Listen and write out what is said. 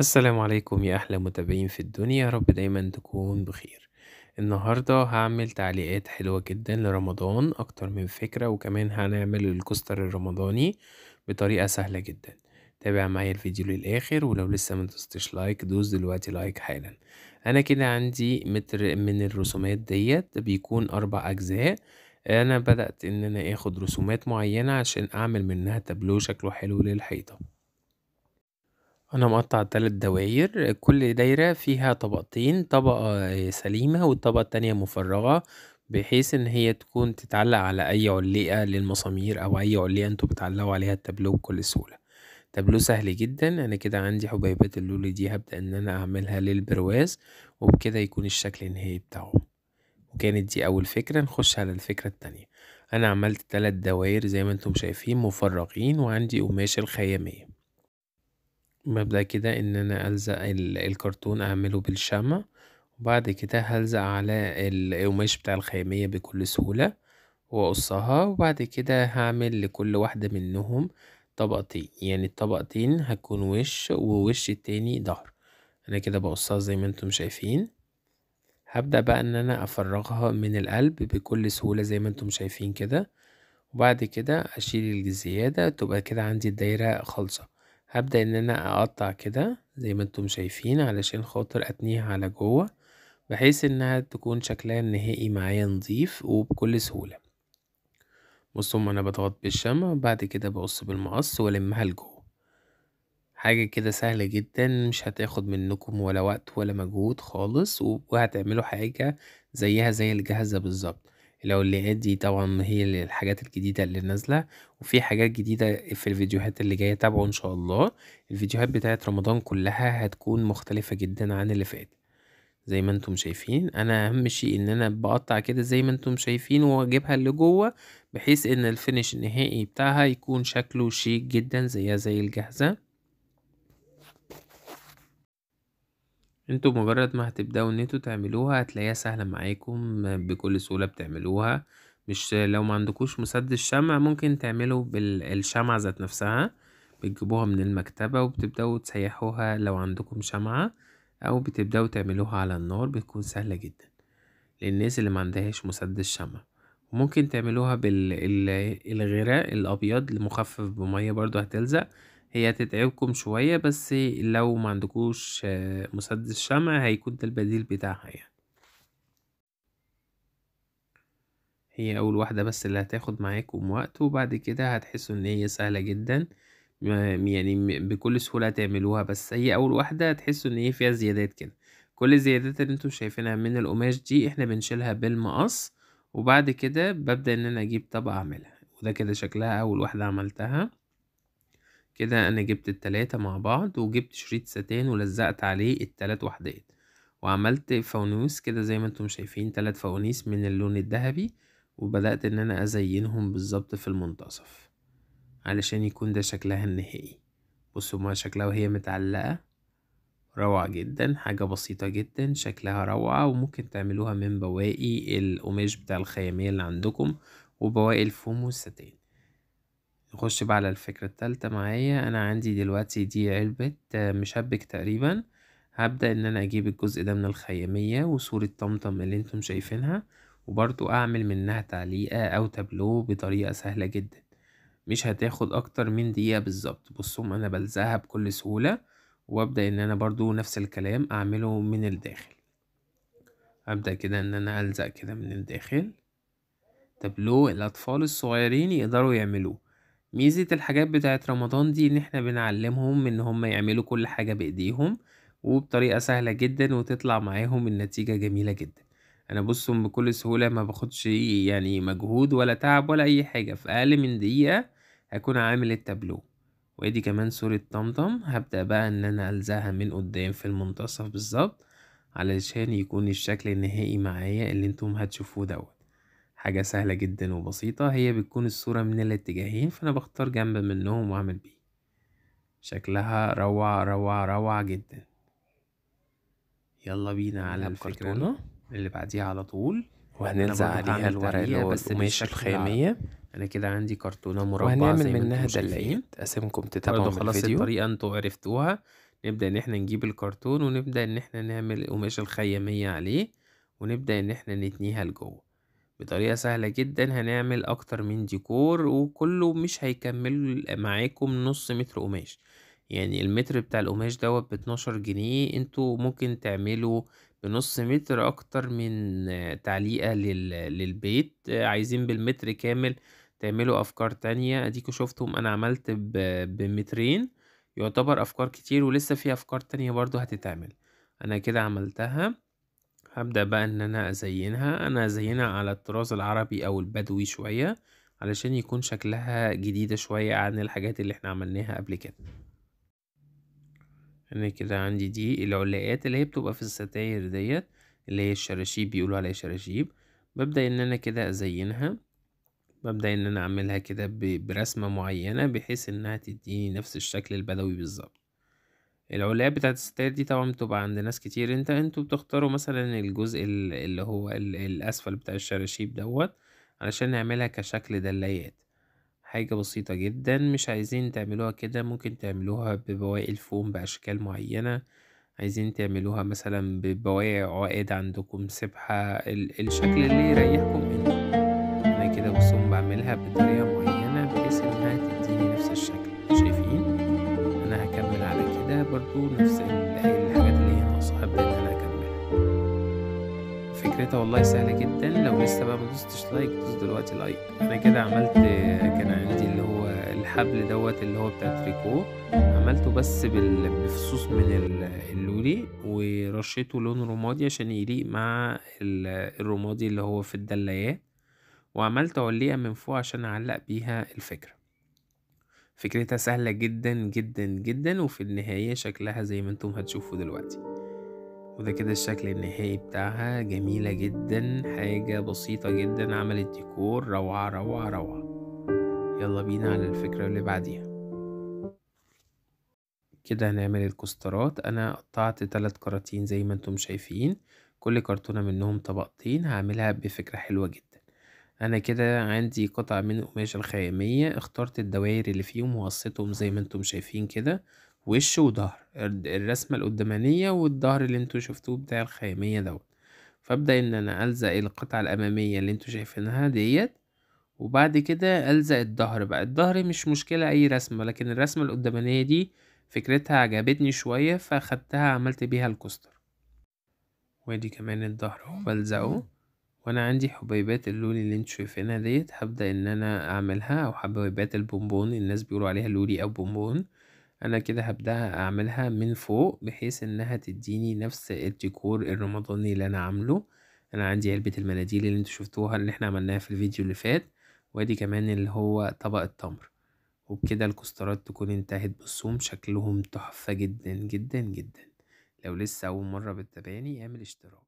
السلام عليكم يا أحلى متابعين في الدنيا يا رب دايما تكون بخير. النهاردة هعمل تعليقات حلوة جدا لرمضان أكتر من فكرة وكمان هنعمل ال coaster الرمضاني بطريقة سهلة جدا. تابع معايا الفيديو للآخر ولو لسه مدوستش لايك دوس دلوقتي لايك حالا. أنا كده عندي متر من الرسومات ديت بيكون أربع أجزاء. أنا بدأت إن أنا آخد رسومات معينة عشان أعمل منها تابلو شكله حلو للحيطة. أنا مقطع تلات دواير كل دايرة فيها طبقتين طبقة سليمة والطبقة التانية مفرغة بحيث إن هي تكون تتعلق على أي علقة للمسامير أو أي علقة أنتوا بتعلقوا عليها التابلو بكل سهولة. تابلو سهل جدا أنا كده عندي حبيبات اللولي دي هبدأ إن أنا أعملها للبرواز وبكده يكون الشكل النهائي بتاعه. وكانت دي أول فكرة نخش على الفكرة التانية. أنا عملت تلات دواير زي ما أنتم شايفين مفرغين وعندي قماش الخيامية. ببدأ كده إن أنا ألزق الكرتون أعمله بالشمع وبعد كده هلزق على القماش بتاع الخيامية بكل سهولة وأقصها وبعد كده هعمل لكل واحدة منهم طبقتين يعني الطبقتين هتكون وش ووش التاني ضهر أنا كده بقصها زي ما أنتم شايفين. هبدأ بقى إن أنا أفرغها من القلب بكل سهولة زي ما أنتم شايفين كده وبعد كده أشيل الزيادة تبقى كده عندي الدايرة خالصة. هبدأ إن أنا أقطع كده زي ما أنتم شايفين علشان خاطر أتنيها على جوه بحيث إنها تكون شكلها النهائي معايا نضيف وبكل سهولة. بصوا أنا بضغط بالشمع وبعد كده بقص بالمقص وألمها لجوه. حاجة كده سهلة جدا مش هتاخد منكم ولا وقت ولا مجهود خالص وهتعملوا حاجة زيها زي الجاهزة بالظبط. الأولويات دي طبعا هي الحاجات الجديدة اللي نازلة وفي حاجات جديدة في الفيديوهات اللي جاية تابعوا إن شاء الله. الفيديوهات بتاعة رمضان كلها هتكون مختلفة جدا عن اللي فات. زي ما أنتم شايفين أنا أهم شيء إن أنا بقطع كده زي ما أنتم شايفين وأجيبها لجوه بحيث إن الفينش النهائي بتاعها يكون شكله شيك جدا زيها زي الجاهزة. أنتوا مجرد ما هتبدأوا ان أنتوا تعملوها هتلاقيها سهلة معاكم بكل سهولة بتعملوها. مش لو ما عندكوش مسدس شمع ممكن تعملوا بالشمعة ذات نفسها. بتجيبوها من المكتبة وبتبدأوا تسيحوها لو عندكم شمعة أو بتبدأوا تعملوها على النار بتكون سهلة جدا للناس اللي معندهاش مسدس شمع. وممكن تعملوها بالغراء الأبيض المخفف بمية برضو هتلزق. هي هتتعبكم شوية بس لو معندكوش مسدس شمع هيكون ده البديل بتاعها يعني. هي أول واحدة بس اللي هتاخد معاكم وقت وبعد كده هتحسوا إن هي سهلة جدا يعني بكل سهولة هتعملوها. بس هي أول واحدة هتحسوا إن هي فيها زيادات كده. كل الزيادات اللي أنتوا شايفينها من القماش دي إحنا بنشيلها بالمقص وبعد كده ببدأ إن أنا أجيب طبقة أعملها. وده كده شكلها أول واحدة عملتها. كده أنا جبت التلاتة مع بعض وجبت شريط ستان ولزقت عليه التلات وحدات. وعملت فوانيس كده زي ما أنتم شايفين تلات فوانيس من اللون الذهبي وبدأت إن أنا أزينهم بالظبط في المنتصف علشان يكون ده شكلها النهائي. بصوا ما شكلها وهي متعلقة روعة جدا حاجة بسيطة جدا شكلها روعة وممكن تعملوها من بواقي القماش بتاع الخيامية اللي عندكم وبواقي الفوم والستان. نخش بقى على الفكرة التالتة معايا. أنا عندي دلوقتي دي علبة مشبك تقريبا. هبدأ إن أنا أجيب الجزء ده من الخيامية وصورة طمطم اللي أنتم شايفينها وبرضو أعمل منها تعليقة أو تابلو بطريقة سهلة جدا. مش هتاخد أكتر من دقيقة بالظبط. بصوا أنا بلزقها بكل سهولة وأبدأ إن أنا برضو نفس الكلام أعمله من الداخل. أبدأ كده إن أنا ألزق كده من الداخل. تابلو الأطفال الصغيرين يقدروا يعملوه. ميزة الحاجات بتاعت رمضان دي إن إحنا بنعلمهم إن هم يعملوا كل حاجة بإيديهم وبطريقة سهلة جدا وتطلع معاهم النتيجة جميلة جدا. أنا بصوا بكل سهولة ما باخدش يعني مجهود ولا تعب ولا أي حاجة في أقل من دقيقة هكون عامل التابلو. وآدي كمان صورة طمطم هبدأ بقى إن أنا ألزقها من قدام في المنتصف بالظبط علشان يكون الشكل النهائي معايا اللي أنتم هتشوفوه دوت حاجة سهلة جدا وبسيطة هي بتكون الصورة من الاتجاهين فأنا بختار جنب منهم وأعمل بيه. شكلها روعة روعة روعة جدا. يلا بينا على الفكرة اللي بعديها على طول. وهنلزق عليها الورق اللي هو القماش الخامية. أنا كده عندي كرتونة مربعة وهنعمل منها. دلعين أسيبكم تتابعوا خلاص الفيديو. الطريقة أنتوا عرفتوها. نبدأ إن إحنا نجيب الكرتون ونبدأ إن إحنا نعمل قماش الخيامية عليه ونبدأ إن إحنا نتنيها لجوه. بطريقة سهلة جدا هنعمل أكتر من ديكور وكله مش هيكمل معاكم نص متر قماش. يعني المتر بتاع القماش دوت باتناشر جنيه أنتوا ممكن تعملوا بنص متر أكتر من تعليقة للبيت. عايزين بالمتر كامل تعملوا أفكار تانية. أديكوا شفتم أنا عملت بمترين. يعتبر أفكار كتير ولسه في أفكار تانية برضو هتتعمل. أنا كده عملتها. هبدأ بقى إن أنا أزينها. أنا أزينها على الطراز العربي أو البدوي شوية علشان يكون شكلها جديدة شوية عن الحاجات اللي إحنا عملناها قبل كده. أنا كده عندي دي العلاقات اللي هي بتبقى في الستاير ديت اللي هي الشراشيب بيقولوا عليها شراشيب. ببدأ إن أنا كده أزينها. ببدأ إن أنا أعملها كده برسمة معينة بحيث إنها تديني نفس الشكل البدوي بالظبط. العلاقات بتاعة الستاير دي طبعا بتبقى عند ناس كتير. انت أنتوا بتختاروا مثلا الجزء اللي هو الأسفل بتاع الشراشيب دوت علشان نعملها كشكل دلايات. حاجة بسيطة جدا مش عايزين تعملوها كده ممكن تعملوها ببواقي الفوم بأشكال معينة. عايزين تعملوها مثلا ببواقي عقاد عندكم سبحة الشكل اللي يريحكم أنتوا أنا كده بصوا بعملها بطريقة معينة. برضو نفس الحاجات اللي هي ناقصة هبدأ ان أنا اكملها فكرتها والله سهلة جدا. لو لسه بقى مدوستش لايك دوس دلوقتي لايك. أنا كده عملت كان عندي اللي هو الحبل دوت اللي هو بتاع تريكو. عملته بس بفصوص من اللولي ورشيته لون رمادي عشان يليق مع الرمادي اللي هو في الدلايات وعملت عليقة من فوق عشان أعلق بيها الفكرة. فكرتها سهلة جدا جدا جدا وفي النهاية شكلها زي ما أنتم هتشوفوا دلوقتي. وده كده الشكل النهائي بتاعها. جميلة جدا حاجة بسيطة جدا عملت ديكور روعة روعة روعة. يلا بينا على الفكرة اللي بعديها. كده هنعمل الكسترات أنا قطعت تلات كراتين زي ما أنتم شايفين. كل كرتونة منهم طبقتين. هعملها بفكرة حلوة جدا. أنا كده عندي قطع من القماشة الخيامية اخترت الدوائر اللي فيهم وقصيتهم زي ما أنتم شايفين كده وش وظهر الرسمة القدامانية والظهر اللي أنتوا شفتوه بتاع الخيامية دوت. فابدأ إن أنا ألزق القطعة الأمامية اللي أنتوا شايفينها ديت وبعد كده ألزق الظهر بقى. الظهر مش مشكلة أي رسمة لكن الرسمة القدامانية دي فكرتها عجبتني شوية فأخدتها عملت بيها ال coaster. وأدي كمان الظهر أهو بلزقه. وأنا عندي حبيبات اللولي اللي أنتوا شايفينها ديت هبدأ إن أنا أعملها أو حبيبات البونبون الناس بيقولوا عليها لولي أو بونبون. أنا كده هبدأ أعملها من فوق بحيث إنها تديني نفس الديكور الرمضاني اللي أنا عامله. أنا عندي علبة المناديل اللي أنتوا شفتوها اللي إحنا عملناها في الفيديو اللي فات وأدي كمان اللي هو طبق التمر. وبكده الكسترات تكون انتهت بصوم شكلهم تحفة جدا جدا جدا. لو لسه أول مرة بتتابعني اعمل اشتراك.